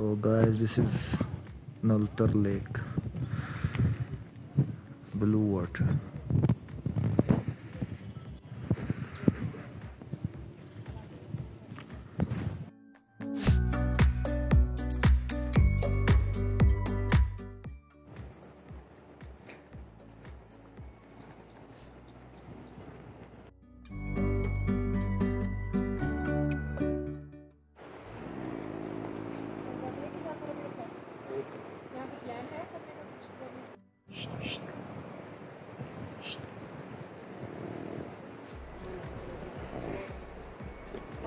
so guys this is Naltar lake. Blue water